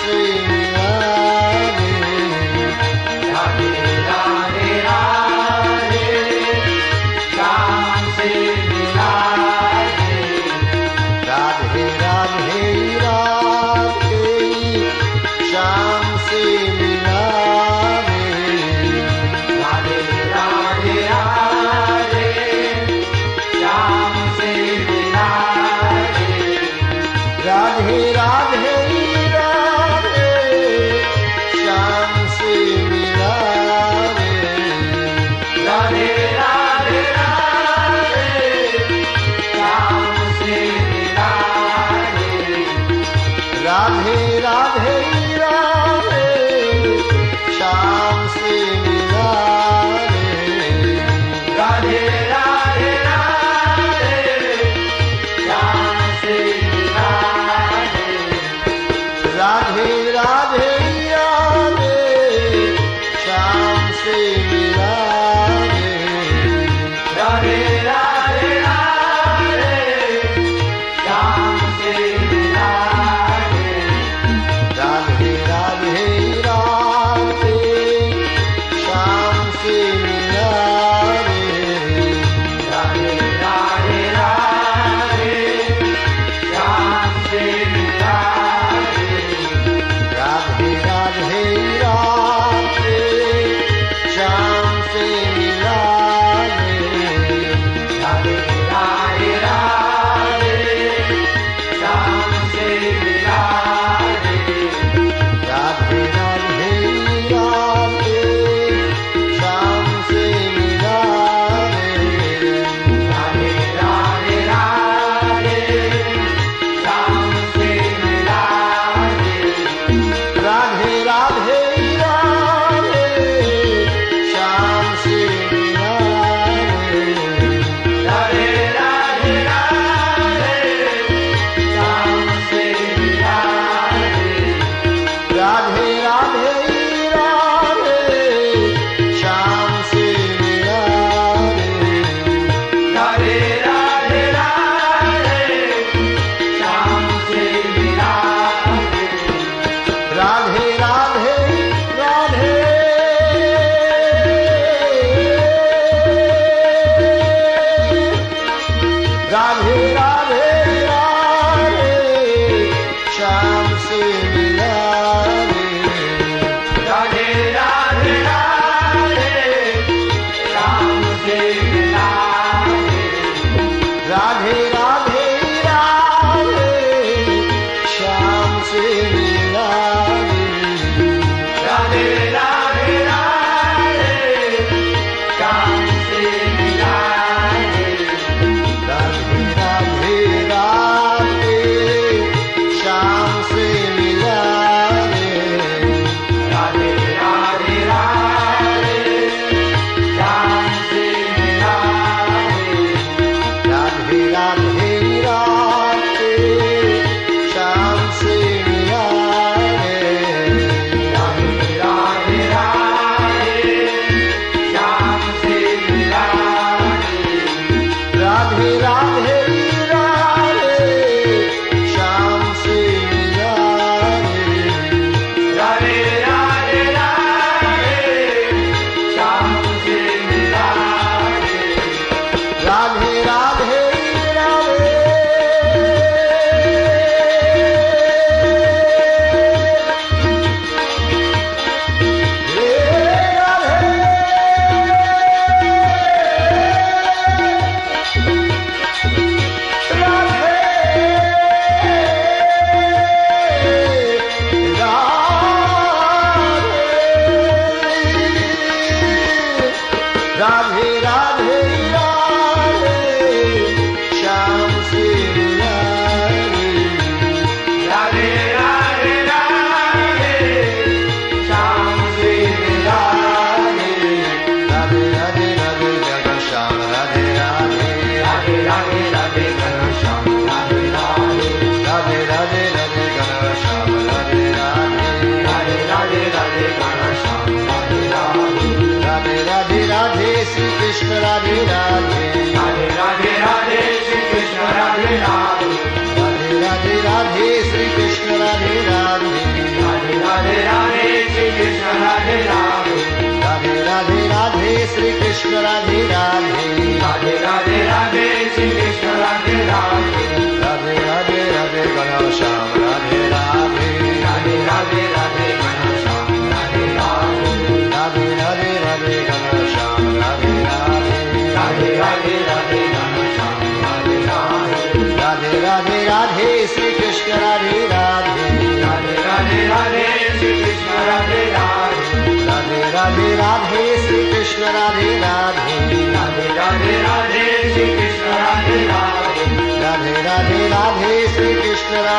Sri I'm Yeah. Radhe Radhe. Radhe Radhe Shri Krishna Radhe Radhe. Radhe Radhe Radhe Shri Krishna Radhe Radhe. Radhe Radhe Radhe Shri Krishna Radhe Radhe. Radhe Radhe Radhe Shri Krishna Radhe Radhe. Radhe Radhe Radhe Shri श्रीकृष्णराध